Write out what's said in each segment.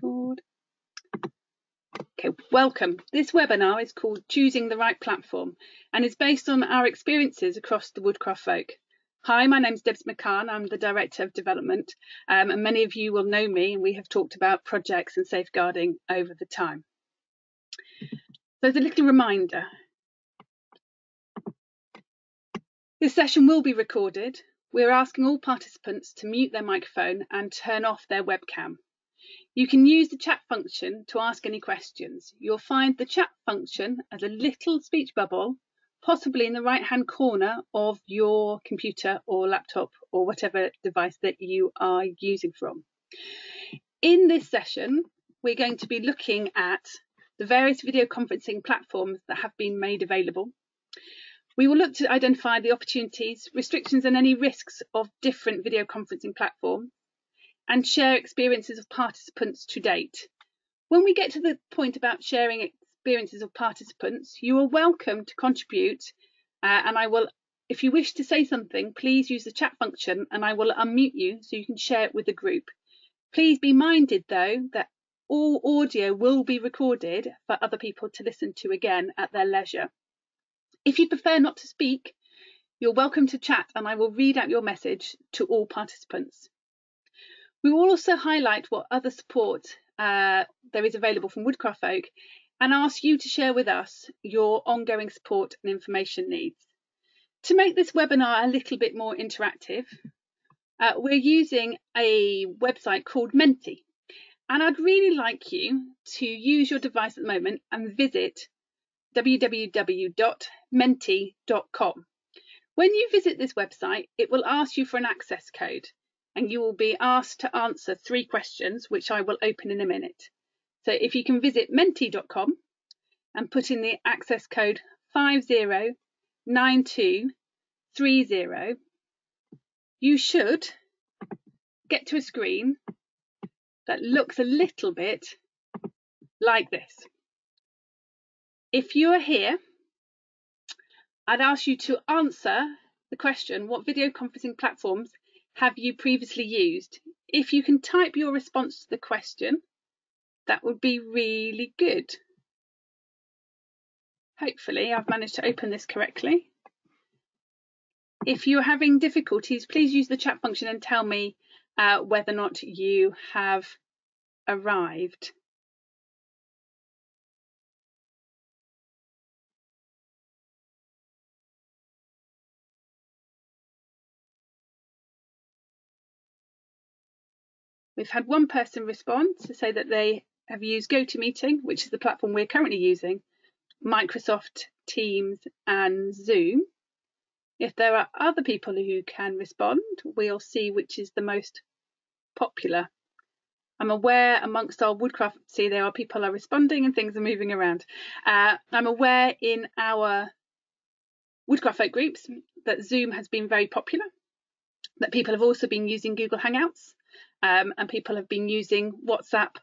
Record. Okay, welcome. This webinar is called Choosing the Right Platform and is based on our experiences across the Woodcraft folk. Hi, my name is Debs McCann. I'm the Director of Development um, and many of you will know me and we have talked about projects and safeguarding over the time. So as a little reminder, this session will be recorded. We're asking all participants to mute their microphone and turn off their webcam. You can use the chat function to ask any questions. You'll find the chat function as a little speech bubble, possibly in the right hand corner of your computer or laptop or whatever device that you are using from. In this session, we're going to be looking at the various video conferencing platforms that have been made available. We will look to identify the opportunities, restrictions and any risks of different video conferencing platforms and share experiences of participants to date. When we get to the point about sharing experiences of participants, you are welcome to contribute uh, and I will, if you wish to say something, please use the chat function and I will unmute you so you can share it with the group. Please be minded though that all audio will be recorded for other people to listen to again at their leisure. If you prefer not to speak, you're welcome to chat and I will read out your message to all participants. We will also highlight what other support uh, there is available from Woodcraft Folk and ask you to share with us your ongoing support and information needs. To make this webinar a little bit more interactive, uh, we're using a website called Menti. And I'd really like you to use your device at the moment and visit www.menti.com. When you visit this website, it will ask you for an access code and you will be asked to answer three questions, which I will open in a minute. So if you can visit menti.com and put in the access code 509230, you should get to a screen that looks a little bit like this. If you are here, I'd ask you to answer the question, what video conferencing platforms have you previously used? If you can type your response to the question, that would be really good. Hopefully I've managed to open this correctly. If you're having difficulties, please use the chat function and tell me uh, whether or not you have arrived. We've had one person respond to say that they have used GoToMeeting, which is the platform we're currently using, Microsoft Teams and Zoom. If there are other people who can respond, we'll see which is the most popular. I'm aware amongst our woodcraft, see there are people are responding and things are moving around. Uh, I'm aware in our woodcraft folk groups that Zoom has been very popular, that people have also been using Google Hangouts, um, and people have been using WhatsApp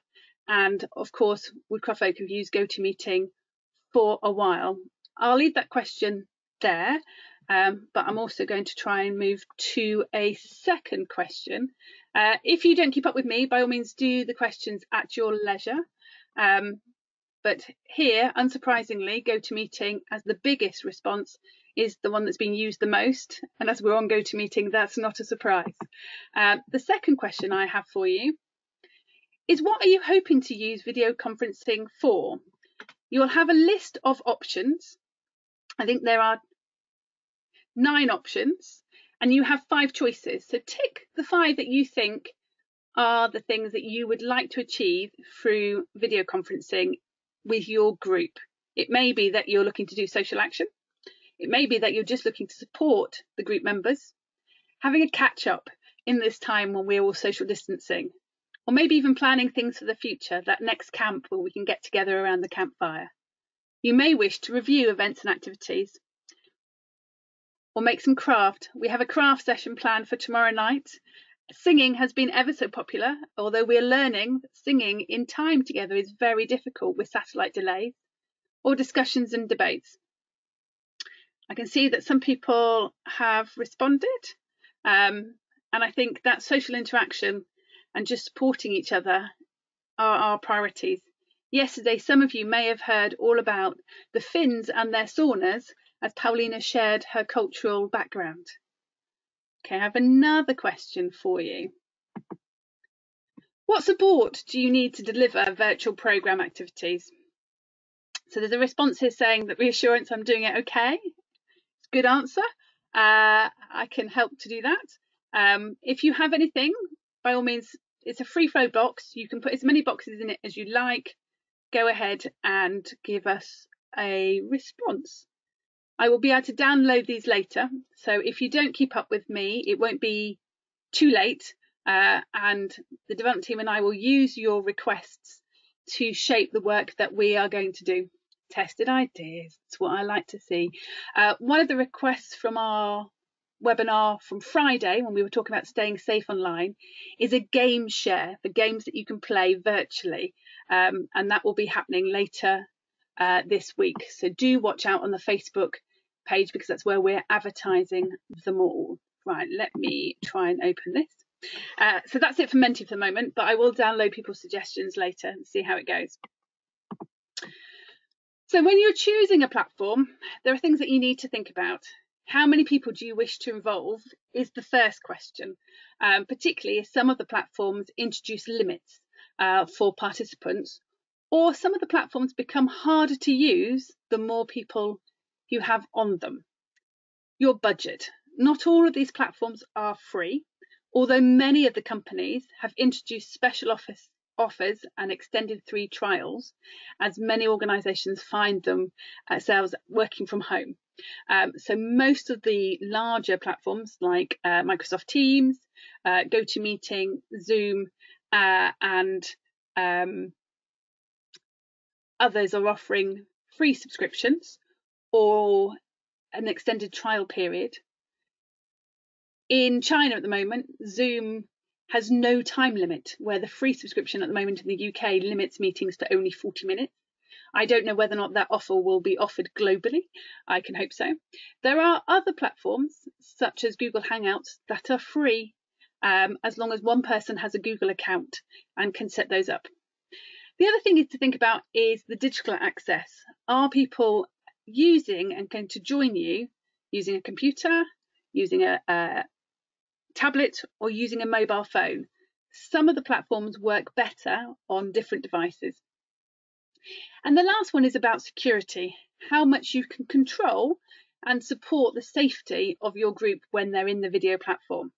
and of course Woodcraft Folk have used GoToMeeting for a while. I'll leave that question there, um, but I'm also going to try and move to a second question. Uh, if you don't keep up with me, by all means do the questions at your leisure. Um, but here, unsurprisingly, GoToMeeting as the biggest response is the one that's being used the most. And as we're on GoToMeeting, that's not a surprise. Uh, the second question I have for you is what are you hoping to use video conferencing for? You'll have a list of options. I think there are nine options and you have five choices. So tick the five that you think are the things that you would like to achieve through video conferencing with your group. It may be that you're looking to do social action. It may be that you're just looking to support the group members, having a catch up in this time when we're all social distancing, or maybe even planning things for the future, that next camp where we can get together around the campfire. You may wish to review events and activities or make some craft. We have a craft session planned for tomorrow night. Singing has been ever so popular, although we're learning that singing in time together is very difficult with satellite delays, or discussions and debates. I can see that some people have responded. Um, and I think that social interaction and just supporting each other are our priorities. Yesterday, some of you may have heard all about the Finns and their saunas as Paulina shared her cultural background. Okay, I have another question for you. What support do you need to deliver virtual programme activities? So there's a response here saying that reassurance, I'm doing it okay. Good answer. Uh, I can help to do that. Um, if you have anything, by all means, it's a free flow box. You can put as many boxes in it as you like. Go ahead and give us a response. I will be able to download these later. So if you don't keep up with me, it won't be too late. Uh, and the development team and I will use your requests to shape the work that we are going to do. Tested ideas, that's what I like to see. Uh, one of the requests from our webinar from Friday, when we were talking about staying safe online, is a game share for games that you can play virtually. Um, and that will be happening later uh, this week. So do watch out on the Facebook page because that's where we're advertising them all. Right, let me try and open this. Uh, so that's it for Menti for the moment, but I will download people's suggestions later and see how it goes. So when you're choosing a platform, there are things that you need to think about. How many people do you wish to involve is the first question, um, particularly if some of the platforms introduce limits uh, for participants or some of the platforms become harder to use the more people you have on them. Your budget. Not all of these platforms are free, although many of the companies have introduced special office offers and extended three trials, as many organisations find themselves uh, working from home. Um, so most of the larger platforms like uh, Microsoft Teams, uh, GoToMeeting, Zoom, uh, and um, others are offering free subscriptions or an extended trial period. In China at the moment, Zoom has no time limit, where the free subscription at the moment in the UK limits meetings to only 40 minutes. I don't know whether or not that offer will be offered globally. I can hope so. There are other platforms, such as Google Hangouts, that are free um, as long as one person has a Google account and can set those up. The other thing is to think about is the digital access. Are people using and going to join you using a computer, using a, a tablet, or using a mobile phone? Some of the platforms work better on different devices. And the last one is about security, how much you can control and support the safety of your group when they're in the video platform.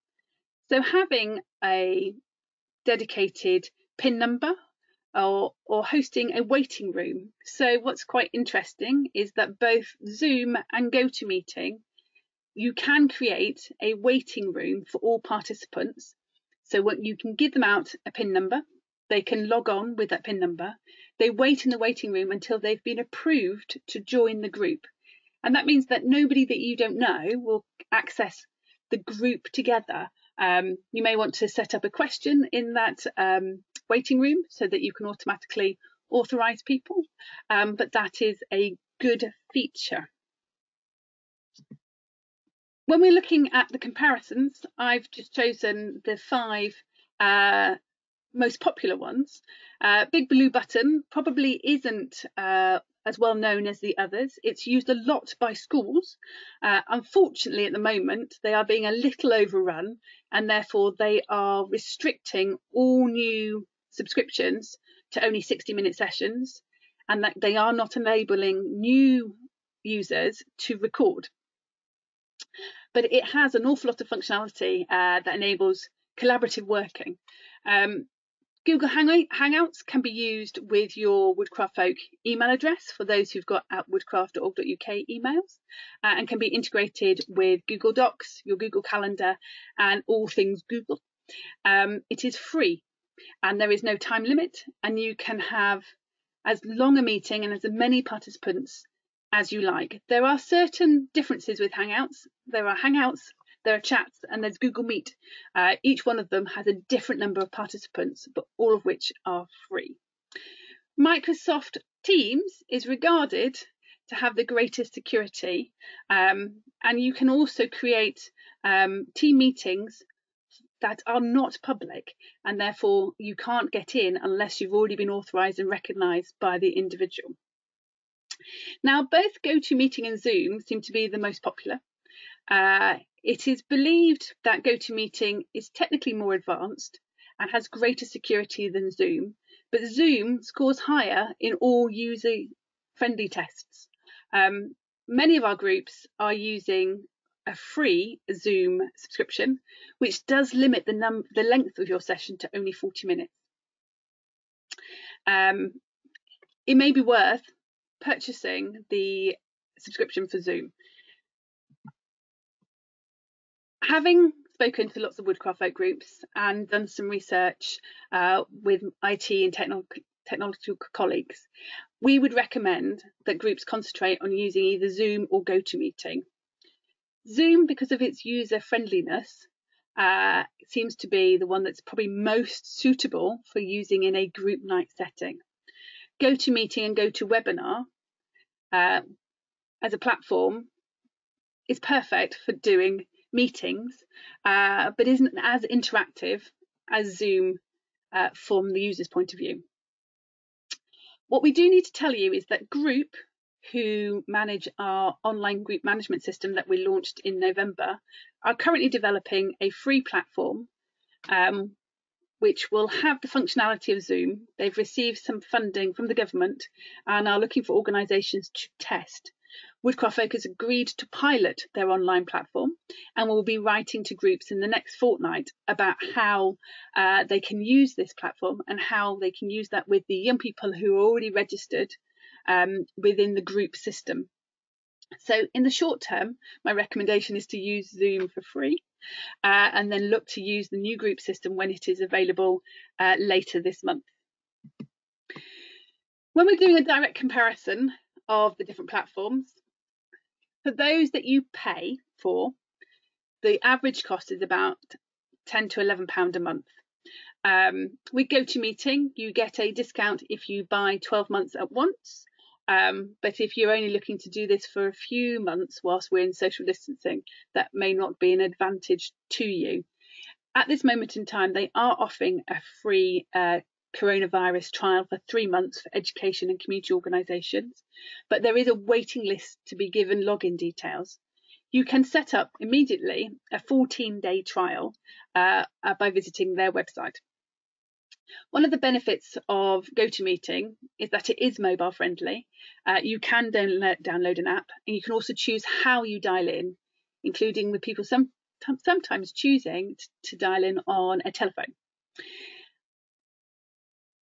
So having a dedicated PIN number or, or hosting a waiting room. So what's quite interesting is that both Zoom and GoToMeeting, you can create a waiting room for all participants. So what you can give them out a PIN number, they can log on with that PIN number. They wait in the waiting room until they've been approved to join the group. And that means that nobody that you don't know will access the group together. Um, you may want to set up a question in that um, waiting room so that you can automatically authorize people, um, but that is a good feature. When we're looking at the comparisons, I've just chosen the five uh, most popular ones. Uh, Big Blue Button probably isn't uh, as well known as the others. It's used a lot by schools. Uh, unfortunately, at the moment, they are being a little overrun and therefore they are restricting all new subscriptions to only 60 minute sessions and that they are not enabling new users to record. But it has an awful lot of functionality uh, that enables collaborative working. Um, Google Hangouts can be used with your Woodcraft Folk email address for those who've got at woodcraft.org.uk emails uh, and can be integrated with Google Docs, your Google Calendar, and all things Google. Um, it is free and there is no time limit, and you can have as long a meeting and as many participants as you like. There are certain differences with Hangouts. There are Hangouts there are chats and there's Google Meet. Uh, each one of them has a different number of participants, but all of which are free. Microsoft Teams is regarded to have the greatest security, um, and you can also create um, team meetings that are not public and therefore you can't get in unless you've already been authorised and recognised by the individual. Now, both GoToMeeting and Zoom seem to be the most popular. Uh, it is believed that GoToMeeting is technically more advanced and has greater security than Zoom, but Zoom scores higher in all user friendly tests. Um, many of our groups are using a free Zoom subscription, which does limit the, num- the length of your session to only 40 minutes. Um, it may be worth purchasing the subscription for Zoom. Having spoken to lots of woodcraft folk groups and done some research uh, with IT and techno technological colleagues, we would recommend that groups concentrate on using either Zoom or GoToMeeting. Zoom, because of its user friendliness, uh, seems to be the one that's probably most suitable for using in a group night setting. GoToMeeting and GoToWebinar uh, as a platform is perfect for doing meetings, uh, but isn't as interactive as Zoom uh, from the user's point of view. What we do need to tell you is that Group, who manage our online group management system that we launched in November, are currently developing a free platform um, which will have the functionality of Zoom. They've received some funding from the government and are looking for organisations to test. Woodcraft Folk has agreed to pilot their online platform and will be writing to groups in the next fortnight about how uh, they can use this platform and how they can use that with the young people who are already registered um, within the group system. So in the short term, my recommendation is to use Zoom for free uh, and then look to use the new group system when it is available uh, later this month. When we're doing a direct comparison of the different platforms, for those that you pay for, the average cost is about 10 to 11 pound a month. Um, with GoToMeeting, you get a discount if you buy 12 months at once. Um, but if you're only looking to do this for a few months whilst we're in social distancing, that may not be an advantage to you. At this moment in time, they are offering a free uh, coronavirus trial for three months for education and community organisations, but there is a waiting list to be given login details. You can set up immediately a 14 day trial uh, uh, by visiting their website. One of the benefits of GoToMeeting is that it is mobile friendly. Uh, you can download, download an app and you can also choose how you dial in, including with people some, sometimes choosing to dial in on a telephone.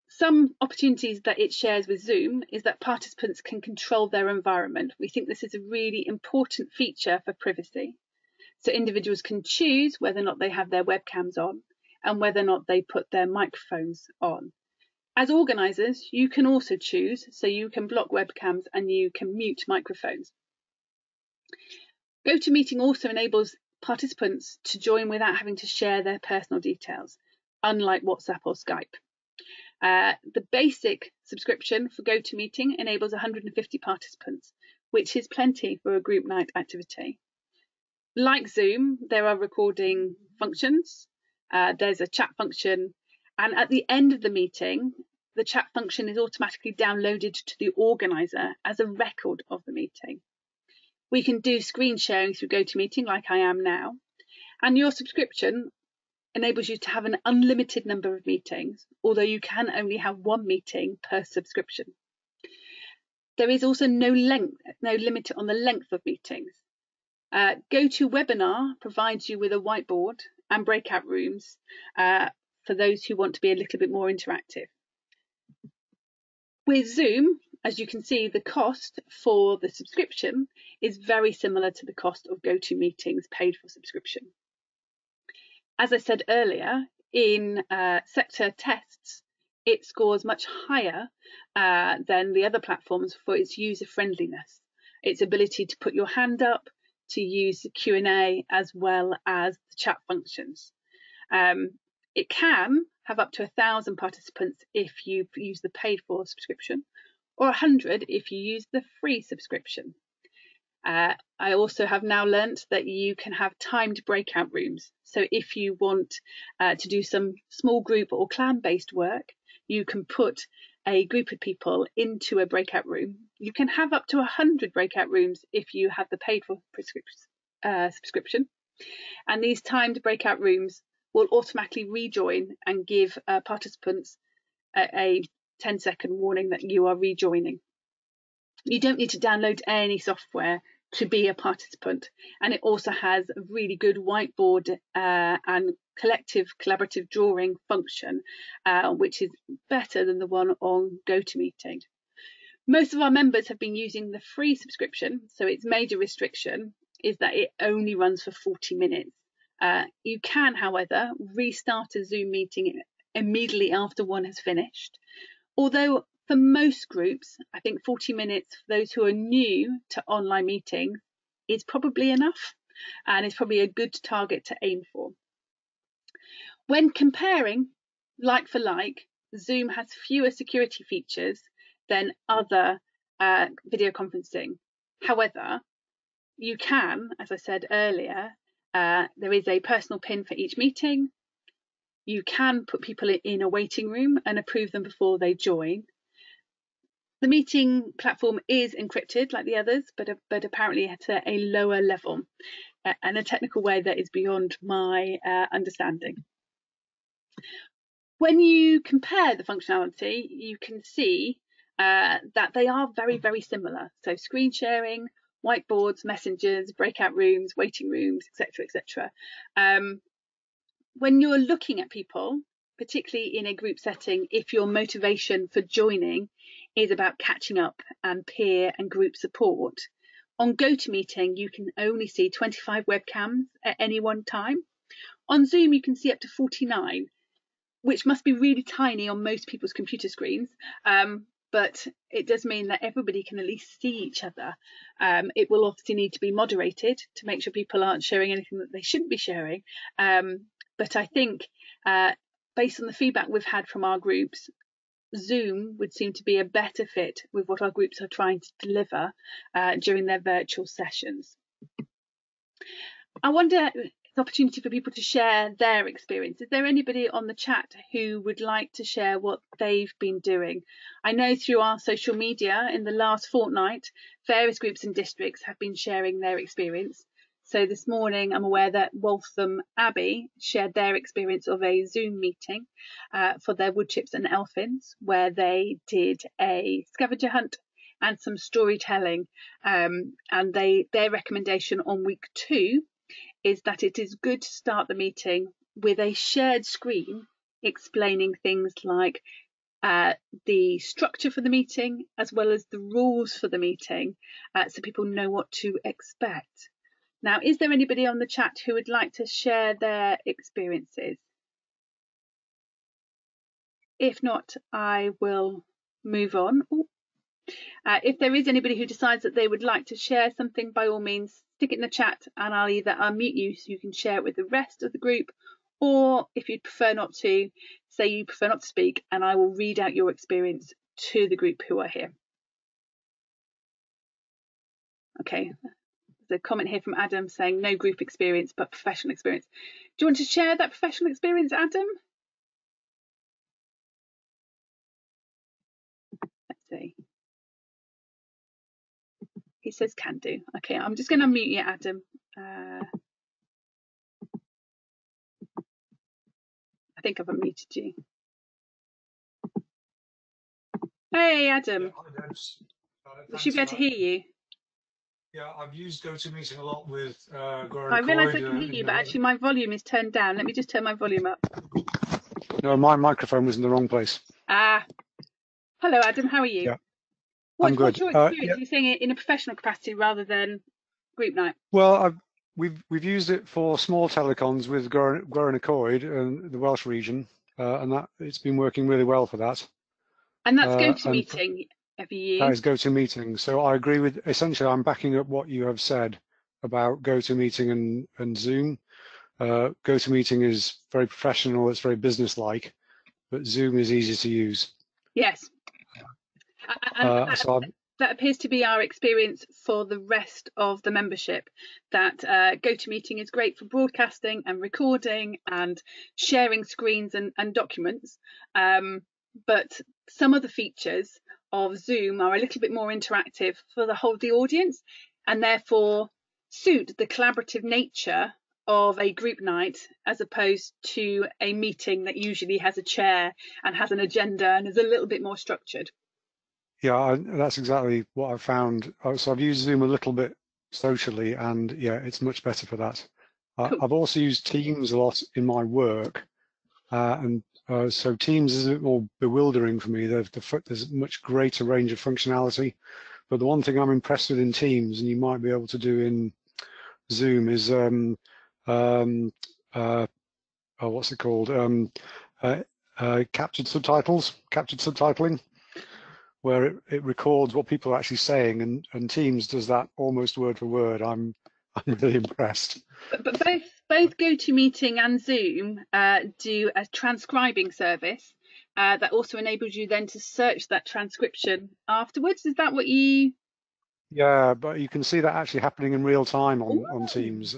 Some opportunities that it shares with Zoom is that participants can control their environment. We think this is a really important feature for privacy. So individuals can choose whether or not they have their webcams on and whether or not they put their microphones on. As organisers, you can also choose, so you can block webcams and you can mute microphones. GoToMeeting also enables participants to join without having to share their personal details, unlike WhatsApp or Skype. Uh, the basic subscription for GoToMeeting enables 150 participants, which is plenty for a group night activity. Like Zoom, there are recording functions, uh, there's a chat function, and at the end of the meeting, the chat function is automatically downloaded to the organizer as a record of the meeting. We can do screen sharing through GoToMeeting like I am now, and your subscription enables you to have an unlimited number of meetings, although you can only have one meeting per subscription. There is also no length, no limit on the length of meetings. Uh, GoToWebinar provides you with a whiteboard and breakout rooms uh, for those who want to be a little bit more interactive. With Zoom, as you can see, the cost for the subscription is very similar to the cost of GoToMeeting's paid for subscription as I said earlier, in uh, sector tests, it scores much higher uh, than the other platforms for its user friendliness, its ability to put your hand up, to use the Q&A as well as the chat functions. Um, it can have up to a thousand participants if you use the paid for subscription, or a hundred if you use the free subscription. Uh, I also have now learnt that you can have timed breakout rooms. So if you want uh, to do some small group or clan based work, you can put a group of people into a breakout room. You can have up to 100 breakout rooms if you have the paid for uh, subscription. And these timed breakout rooms will automatically rejoin and give uh, participants a, a 10 second warning that you are rejoining. You don't need to download any software to be a participant. And it also has a really good whiteboard uh, and collective collaborative drawing function, uh, which is better than the one on GoToMeeting. Most of our members have been using the free subscription, so its major restriction is that it only runs for 40 minutes. Uh, you can, however, restart a Zoom meeting immediately after one has finished. Although for most groups, I think 40 minutes for those who are new to online meetings is probably enough and is probably a good target to aim for. When comparing like for like, Zoom has fewer security features than other uh, video conferencing. However, you can, as I said earlier, uh, there is a personal pin for each meeting. You can put people in a waiting room and approve them before they join. The meeting platform is encrypted like the others, but, but apparently at a, lower level uh, and a technical way that is beyond my uh, understanding. When you compare the functionality, you can see uh, that they are very, very similar. So screen sharing, whiteboards, messengers, breakout rooms, waiting rooms, etc., etc. Um, when you're looking at people, particularly in a group setting, if your motivation for joining is about catching up and peer and group support. On GoToMeeting, you can only see 25 webcams at any one time. On Zoom, you can see up to 49, which must be really tiny on most people's computer screens. Um, but it does mean that everybody can at least see each other. Um, it will obviously need to be moderated to make sure people aren't sharing anything that they shouldn't be sharing. Um, but I think, uh, based on the feedback we've had from our groups, Zoom would seem to be a better fit with what our groups are trying to deliver uh, during their virtual sessions. I wonder an opportunity for people to share their experience. Is there anybody on the chat who would like to share what they've been doing? I know through our social media in the last fortnight, various groups and districts have been sharing their experience. So this morning, I'm aware that Waltham Abbey shared their experience of a Zoom meeting uh, for their woodchips and elfins, where they did a scavenger hunt and some storytelling. Um, and they their recommendation on week two is that it is good to start the meeting with a shared screen explaining things like uh, the structure for the meeting as well as the rules for the meeting uh, so people know what to expect. Now, is there anybody on the chat who would like to share their experiences? If not, I will move on. Uh, if there is anybody who decides that they would like to share something, by all means, stick it in the chat and I'll either unmute you so you can share it with the rest of the group, or if you'd prefer not to, say you prefer not to speak and I will read out your experience to the group who are here. Okay, there's a comment here from Adam saying no group experience but professional experience. Do you want to share that professional experience, Adam? Let's see. He says can do. Okay, I'm just going to mute you, Adam. Uh, I think I've unmuted you. Hey, Adam. Yeah, we should be able to hear you. Yeah, I've used GoToMeeting a lot with uh, I realise I can hear you, but actually my volume is turned down. Let me just turn my volume up. No, my microphone was in the wrong place. Ah. Hello, Adam. How are you? Yeah. What, I'm good. What's your experience? Uh, yeah. You're saying it in a professional capacity rather than group night. Well, I've, we've we've used it for small telecons with Gwerin y Coed and the Welsh region, uh, and that it's been working really well for that. And that's uh, GoToMeeting you used? That is GoToMeeting. So I agree with essentially I'm backing up what you have said about GoToMeeting and, and Zoom. Uh, GoToMeeting is very professional, it's very business-like, but Zoom is easy to use. Yes. Uh, so that appears to be our experience for the rest of the membership. That uh, GoToMeeting is great for broadcasting and recording and sharing screens and, and documents. Um, but some of the features of Zoom are a little bit more interactive for the whole of the audience and therefore suit the collaborative nature of a group night as opposed to a meeting that usually has a chair and has an agenda and is a little bit more structured. Yeah, I, that's exactly what I've found. Uh, so I've used Zoom a little bit socially, and yeah, it's much better for that. Cool. I've also used Teams a lot in my work, uh, and uh, so Teams is a bit more bewildering for me. There's, there's a much greater range of functionality, but the one thing I'm impressed with in Teams, and you might be able to do in Zoom, is um, um, uh, oh, what's it called? Um, uh, uh, captured subtitles, captured subtitling where it, it records what people are actually saying and, and Teams does that almost word for word. I'm I'm really impressed. But, but both both GoToMeeting and Zoom uh, do a transcribing service uh, that also enables you then to search that transcription afterwards. Is that what you? Yeah, but you can see that actually happening in real time on Ooh. on Teams.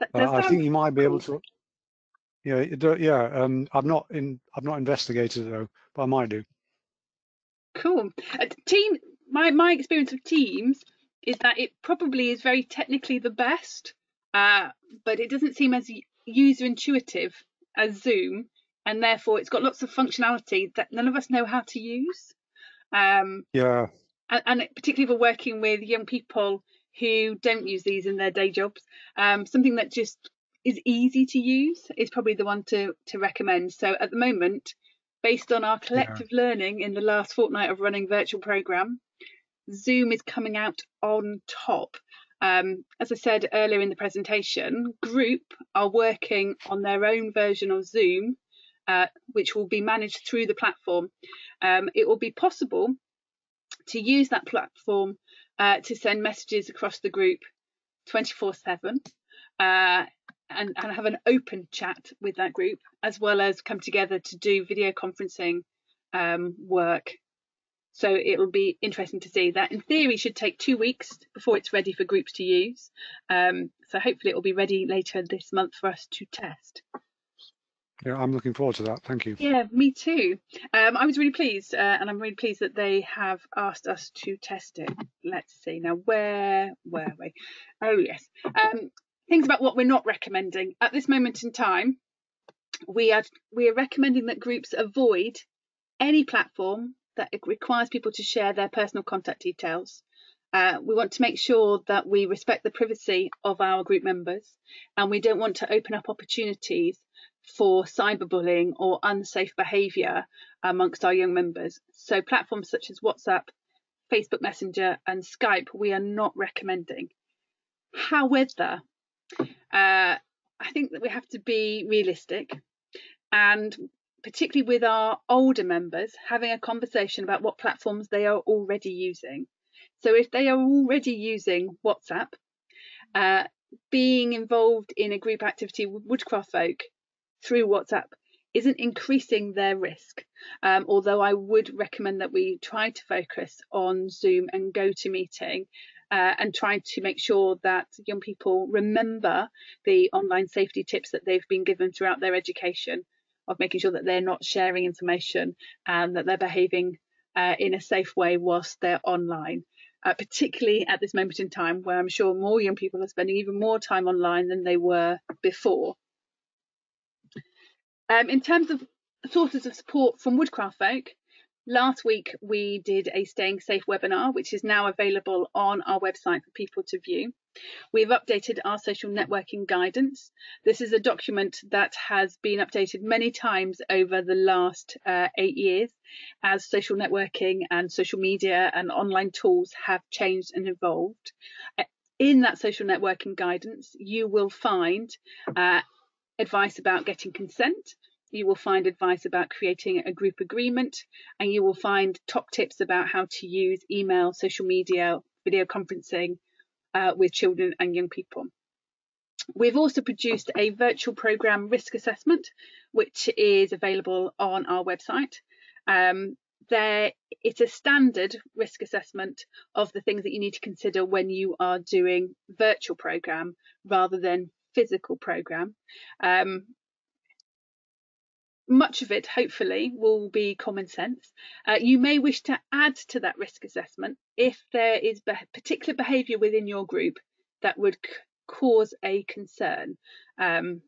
That, uh, I think you might be able to. Yeah, yeah. Um, I've not in. I've not investigated it though, but I might do. Cool. Uh, team. My my experience of Teams is that it probably is very technically the best, uh, but it doesn't seem as user intuitive as Zoom, and therefore it's got lots of functionality that none of us know how to use. Um, yeah. And, and particularly for working with young people who don't use these in their day jobs, um, something that just is easy to use is probably the one to to recommend. So at the moment, based on our collective yeah. learning in the last fortnight of running virtual program, Zoom is coming out on top. Um, as I said earlier in the presentation, Group are working on their own version of Zoom, uh, which will be managed through the platform. Um, it will be possible to use that platform uh, to send messages across the group 24 7. Uh, and, and have an open chat with that group, as well as come together to do video conferencing um, work. So it'll be interesting to see that. In theory, should take two weeks before it's ready for groups to use. Um, so hopefully, it will be ready later this month for us to test. Yeah, I'm looking forward to that. Thank you. Yeah, me too. Um, I was really pleased, uh, and I'm really pleased that they have asked us to test it. Let's see now. Where were we? Oh yes. Um, things about what we're not recommending at this moment in time. We are we are recommending that groups avoid any platform that it requires people to share their personal contact details. Uh, we want to make sure that we respect the privacy of our group members and we don't want to open up opportunities for cyberbullying or unsafe behaviour amongst our young members. So platforms such as WhatsApp, Facebook Messenger and Skype we are not recommending. However, uh, I think that we have to be realistic and particularly with our older members, having a conversation about what platforms they are already using. So if they are already using WhatsApp, uh, being involved in a group activity with Woodcraft Folk through WhatsApp isn't increasing their risk. Um, although I would recommend that we try to focus on Zoom and GoToMeeting uh, and try to make sure that young people remember the online safety tips that they've been given throughout their education of making sure that they're not sharing information and that they're behaving uh, in a safe way whilst they're online. Uh, particularly at this moment in time where I'm sure more young people are spending even more time online than they were before. Um, in terms of sources of support from Woodcraft Folk, Last week, we did a Staying Safe webinar, which is now available on our website for people to view. We've updated our social networking guidance. This is a document that has been updated many times over the last uh, eight years as social networking and social media and online tools have changed and evolved. In that social networking guidance, you will find uh, advice about getting consent, you will find advice about creating a group agreement and you will find top tips about how to use email, social media, video conferencing uh, with children and young people. We've also produced a virtual program risk assessment, which is available on our website. Um, there it's a standard risk assessment of the things that you need to consider when you are doing virtual program rather than physical program. Um, much of it, hopefully, will be common sense. Uh, you may wish to add to that risk assessment if there is be particular behaviour within your group that would cause a concern. Um,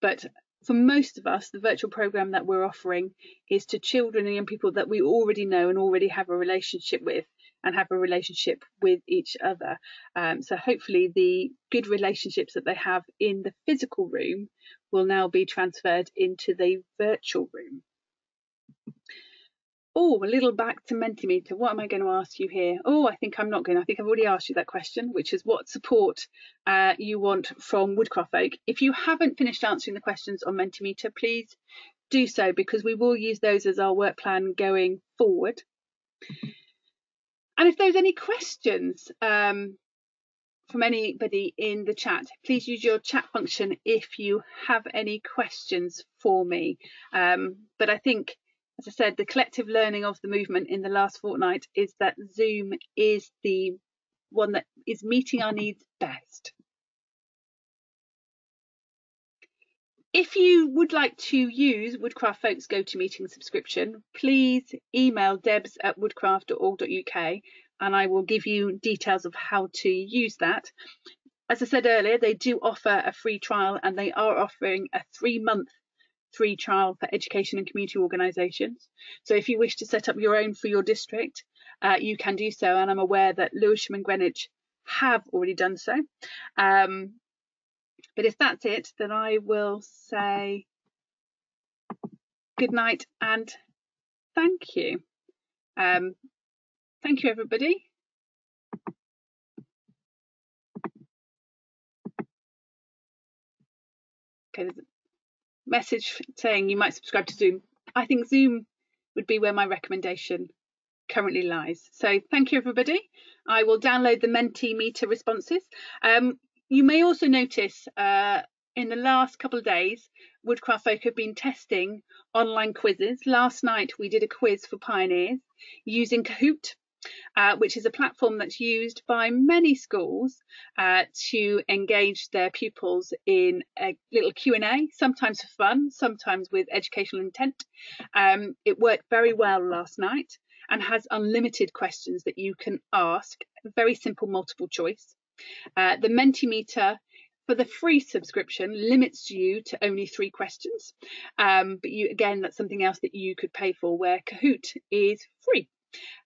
but for most of us, the virtual program that we're offering is to children and young people that we already know and already have a relationship with and have a relationship with each other. Um, so hopefully the good relationships that they have in the physical room will now be transferred into the virtual room. Oh, a little back to Mentimeter. What am I going to ask you here? Oh, I think I'm not going. I think I've already asked you that question, which is what support uh, you want from Woodcraft Folk. If you haven't finished answering the questions on Mentimeter, please do so because we will use those as our work plan going forward. And if there's any questions um, from anybody in the chat, please use your chat function if you have any questions for me. Um, but I think as I said, the collective learning of the movement in the last fortnight is that Zoom is the one that is meeting our needs best. If you would like to use Woodcraft Folks GoToMeeting subscription, please email debs at woodcraft.org.uk and I will give you details of how to use that. As I said earlier, they do offer a free trial and they are offering a three month free trial for education and community organisations. So if you wish to set up your own for your district, uh, you can do so. And I'm aware that Lewisham and Greenwich have already done so. Um, but if that's it, then I will say good night and thank you. Um, thank you, everybody. Okay, there's a message saying you might subscribe to Zoom. I think Zoom would be where my recommendation currently lies. So thank you, everybody. I will download the Mentimeter responses. Um, you may also notice uh, in the last couple of days, Woodcraft Folk have been testing online quizzes. Last night we did a quiz for pioneers using Kahoot uh, which is a platform that's used by many schools uh, to engage their pupils in a little Q&A, sometimes for fun, sometimes with educational intent. Um, it worked very well last night and has unlimited questions that you can ask, very simple multiple choice. Uh, the Mentimeter for the free subscription limits you to only three questions. Um, but you again, that's something else that you could pay for where Kahoot is free.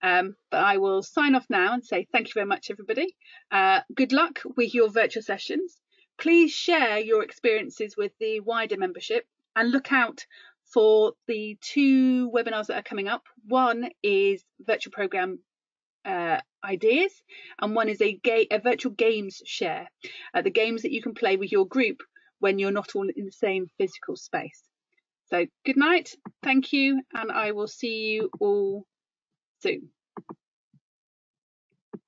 Um, but I will sign off now and say thank you very much, everybody. Uh, good luck with your virtual sessions. Please share your experiences with the wider membership and look out for the two webinars that are coming up. One is virtual program uh, ideas, and one is a, a virtual games share, uh, the games that you can play with your group when you're not all in the same physical space. So good night, thank you, and I will see you all soon.